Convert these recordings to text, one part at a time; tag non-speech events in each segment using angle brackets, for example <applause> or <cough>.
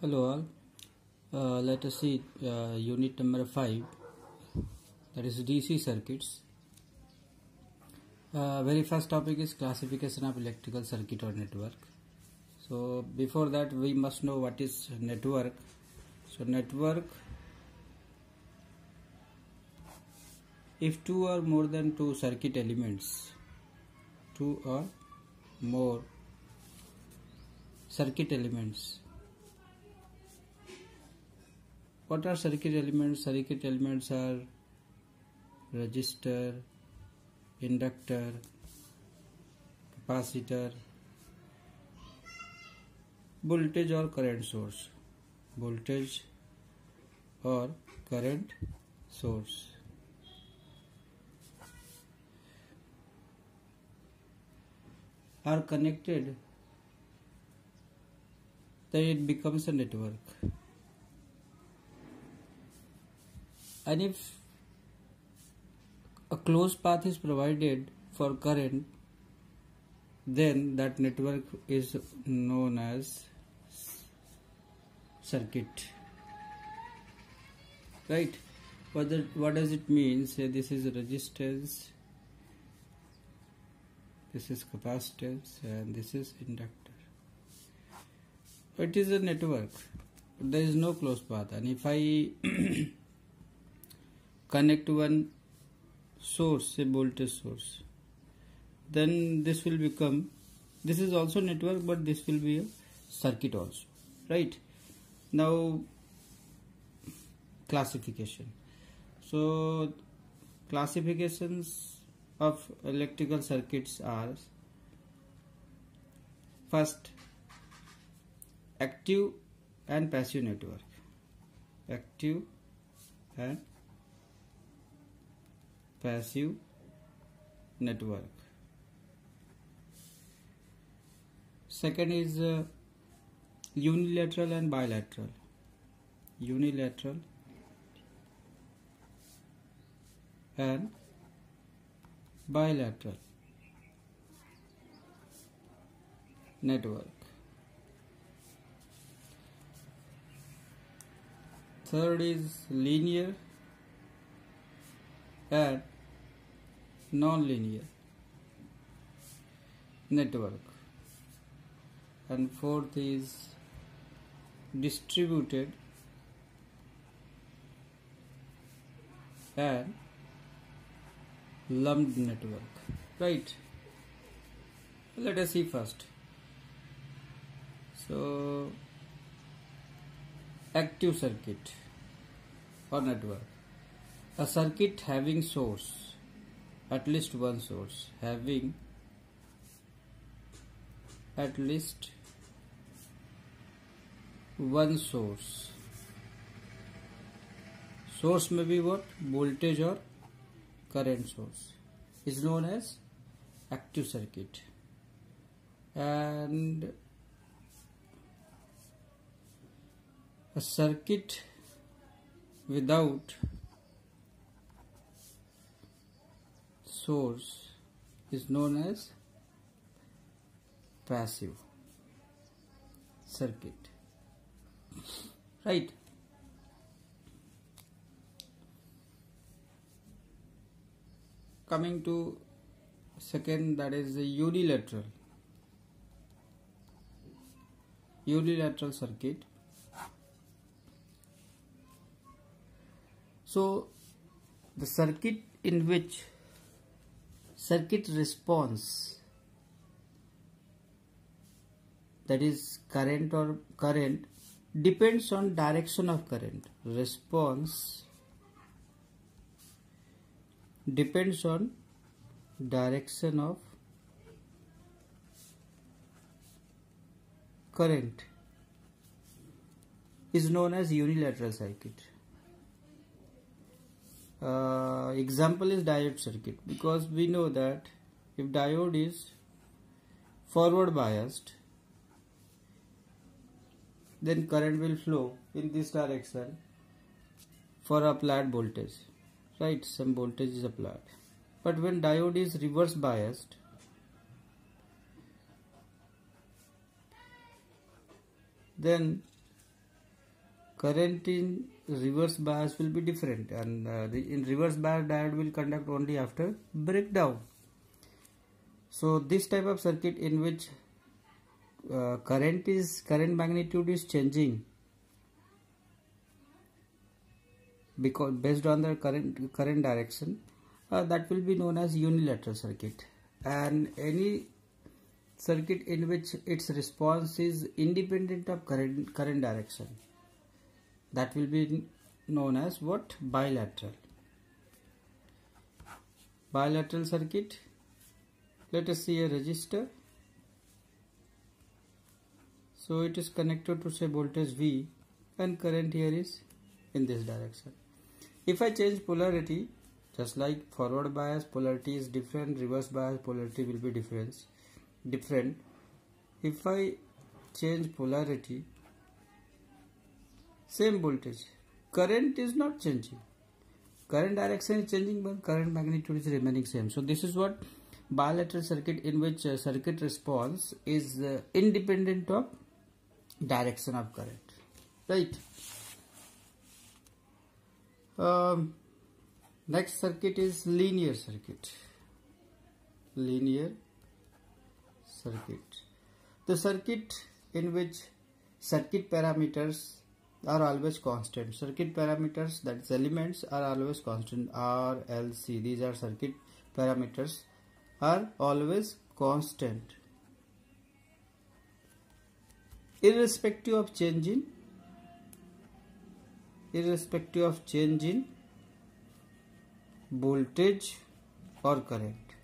Hello all. Uh, let us see uh, unit number 5 that is DC circuits. Uh, very first topic is classification of electrical circuit or network. So before that we must know what is network. So network if two or more than two circuit elements two or more circuit elements what are circuit elements circuit elements are resistor inductor capacitor voltage or current source voltage or current source are connected then it becomes a network and if a closed path is provided for current then that network is known as circuit. Right? What, the, what does it mean? Say this is resistance this is capacitance and this is inductor. It is a network. There is no closed path. And if i <clears throat> connect one source a voltage source. Then this will become this is also network but this will be a circuit also right? Now classification. So classifications of electrical circuits are first active and passive network. Active and passive network. Second is uh, unilateral and bilateral. Unilateral and bilateral network. Third is linear and non-linear network. And fourth is distributed and lumped network. Right. Let us see first. So active circuit or network. A circuit having source at least one source having at least one source. Source may be what? Voltage or current source. Is known as active circuit. And a circuit without source is known as passive circuit. Right. Coming to second that is the unilateral. Unilateral circuit. So the circuit in which circuit response that is current or current depends on direction of current. Response depends on direction of current is known as unilateral circuit uh, example is diode circuit. Because we know that if diode is forward biased then current will flow in this direction for applied voltage. Right? Some voltage is applied. But when diode is reverse biased then current in reverse bias will be different and uh, the in reverse bias diode will conduct only after breakdown. So this type of circuit in which uh, current is current magnitude is changing because based on the current current direction uh, that will be known as unilateral circuit. And any circuit in which its response is independent of current current direction that will be known as what? Bilateral. Bilateral circuit. Let us see a resistor so it is connected to say voltage V and current here is in this direction. If I change polarity just like forward bias polarity is different reverse bias polarity will be different different. If I change polarity same voltage. Current is not changing. Current direction is changing but current magnitude is remaining same. So this is what bilateral circuit in which uh, circuit response is uh, independent of direction of current. Right? Um, next circuit is linear circuit. Linear circuit. The circuit in which circuit parameters are always constant. Circuit parameters that is elements are always constant. R l c these are circuit parameters are always constant. Irrespective of change in irrespective of change in voltage or current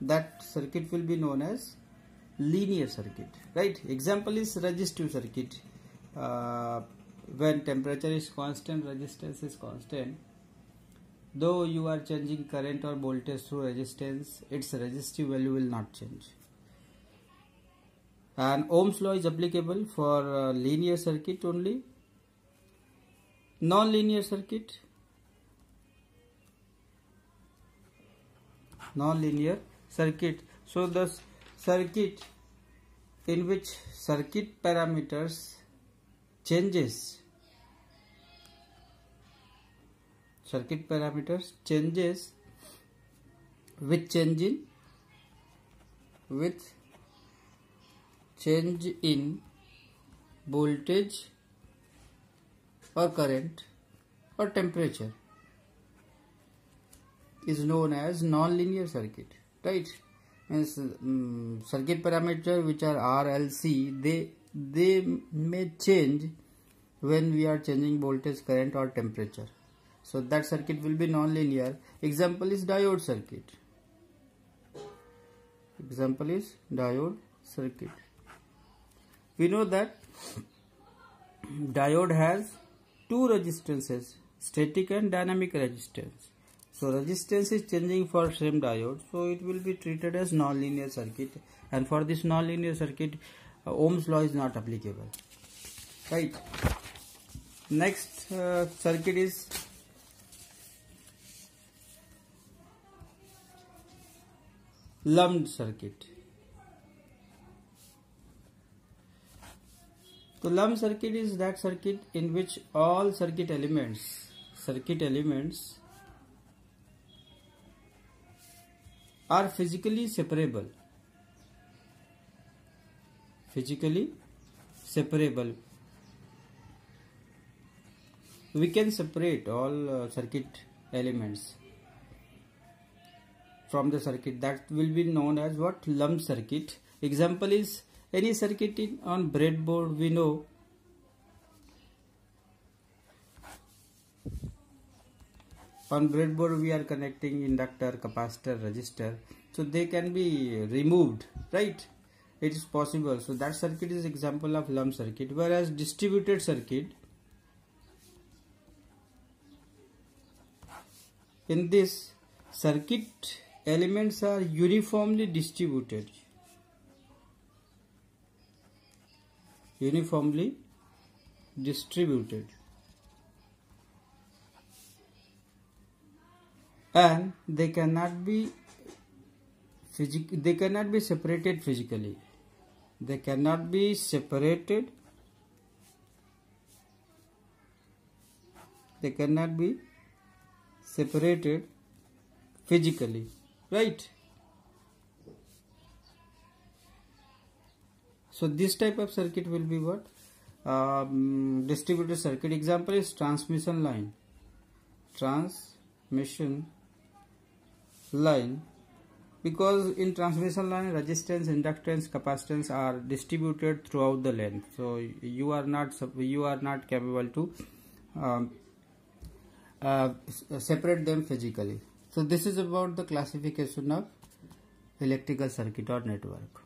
that circuit will be known as linear circuit right? Example is resistive circuit uh, when temperature is constant resistance is constant. Though you are changing current or voltage through resistance its resistive value will not change. And ohm's law is applicable for uh, linear circuit only. Non-linear circuit non-linear circuit. So the circuit in which circuit parameters changes. Circuit parameters changes with change in with change in voltage or current or temperature is known as non-linear circuit right? Means um, circuit parameter which are R L C they they may change when we are changing voltage current or temperature. So that circuit will be non-linear. Example is diode circuit. Example is diode circuit. We know that <clears throat> diode has two resistances static and dynamic resistance. So resistance is changing for same diode. So it will be treated as non-linear circuit. And for this non-linear circuit ohm's law is not applicable. Right next uh, circuit is lumped circuit. The lumped circuit is that circuit in which all circuit elements circuit elements are physically separable. Physically separable we can separate all uh, circuit elements from the circuit. That will be known as what? Lump circuit. Example is any circuit in, on breadboard we know on breadboard we are connecting inductor capacitor resistor. So they can be removed right? It is possible. So that circuit is example of lump circuit. Whereas distributed circuit in this circuit elements are uniformly distributed. Uniformly distributed. And they cannot be they cannot be separated physically. They cannot be separated. They cannot be separated physically right? So this type of circuit will be what? Um, distributed circuit. Example is transmission line. Transmission line. Because in transmission line resistance inductance capacitance are distributed throughout the length. So you are not you are not capable to um, uh, separate them physically. So this is about the classification of electrical circuit or network